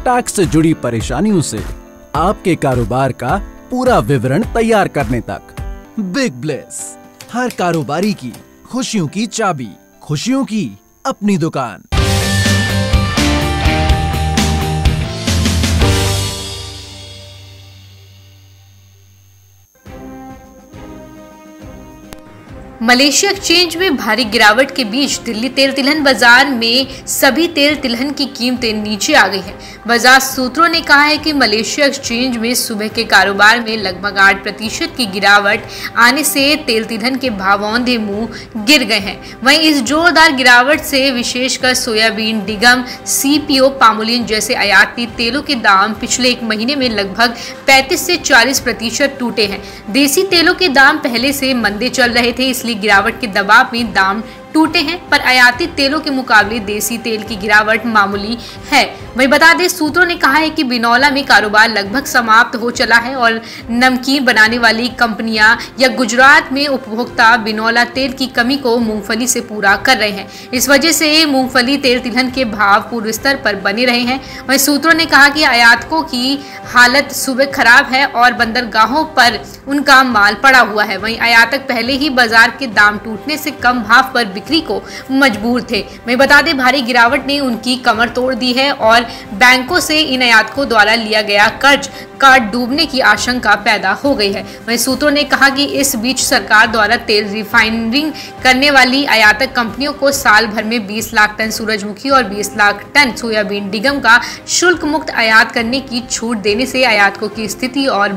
Tax से जुड़ी परेशानियों से आपके कारोबार का पूरा विवरण तैयार करने तक। बिग ब्लेस हर कारोबारी की खुशियों की चाबी, खुशियों की अपनी दुकान। मलेशिया एक्सचेंज में भारी गिरावट के बीच दिल्ली तेल तिलहन बाज़ार में सभी तेल तिलहन की कीमतें नीचे आ गई हैं। बाज़ार सूत्रों ने कहा है कि मलेशिया एक्सचेंज में सुबह के कारोबार में लगभग आठ प्रतिशत की गिरावट आने से तेल तिलहन के भाव औंधे मुँह गिर गए हैं। वहीं इस जोरदार गिरावट से विशेषकर सोयाबीन, डिगम, सीपीओ, पामोलिन जैसे आयाती तेलों के दाम पिछले एक महीने में लगभग 35 से 40 प्रतिशत टूटे हैं। देसी तेलों के दाम पहले से मंदे चल रहे थे, इसलिए गिरावट के दबाव में दाम टूटे हैं, पर आयाती तेलों के मुकाबले देसी तेल की गिरावट मामूली है। वही बता दें, सूत्रों ने कहा है कि बिनौला में कारोबार लगभग समाप्त हो चला है और नमकीन बनाने वाली कंपनियाँ या गुजरात में उपभोक्ता बिनौला तेल की कमी को मूंगफली से पूरा कर रहे हैं। इस वजह से मूंगफली तेल तिलहन के भाव पूर्व स्तर पर बने रहे हैं। वही सूत्रों ने कहा कि आयातकों की हालत सुबह खराब है और बंदरगाहों पर उनका माल पड़ा हुआ है। वहीं आयातक पहले ही बाज़ार के दाम टूटने से कम भाव पर बिक्री को मजबूर थे। मैं बता दें, भारी गिरावट ने उनकी कमर तोड़ दी है और बैंकों से इन आयातकों द्वारा लिया गया कर्ज का डूबने की आशंका पैदा हो गई है। वहीं सूत्रों ने कहा कि इस बीच सरकार द्वारा तेल रिफाइनरिंग करने वाली आयातक कंपनियों को साल भर में 20 लाख टन सूरजमुखी और 20 लाख टन सोयाबीन डिगम का शुल्क मुक्त आयात करने की छूट देने से आयातकों की स्थिति और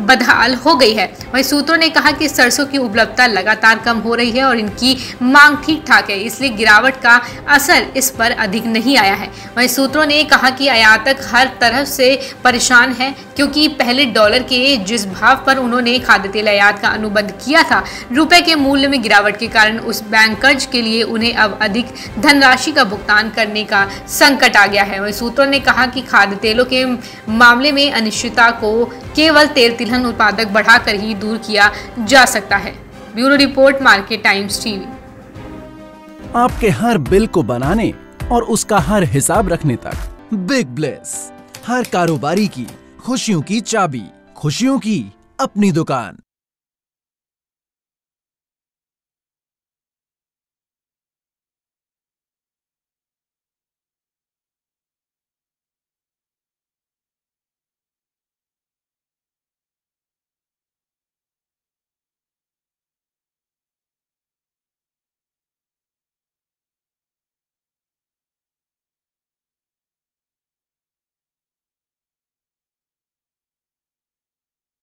बदहाल हो गई है। वहीं सूत्रों ने कहा कि सरसों की उपलब्धता लगातार कम हो रही है और इनकी ठीक ठाक है, इसलिए गिरावट का असर इस पर अधिक नहीं आया है। वहीं सूत्रों ने कहा कि आयातक हर तरफ़ से परेशान है, क्योंकि पहले डॉलर के जिस भाव पर उन्होंने खाद्य तेल आयात का अनुबंध किया था, रुपए के मूल्य में गिरावट के कारण उस बैंक कर्ज के लिए उन्हें अब अधिक धनराशि का भुगतान करने का संकट आ गया है। वहीं सूत्रों ने कहा कि खाद्य तेलों के मामले में अनिश्चितता को केवल तेल तिलहन उत्पादक बढ़ाकर ही दूर किया जा सकता है। Bureau report, Market Times TV. आपके हर बिल को बनाने और उसका हर हिसाब रखने तक। बिग ब्लेस हर कारोबारी की, खुशियों की चाबी, खुशियों की अपनी दुकान।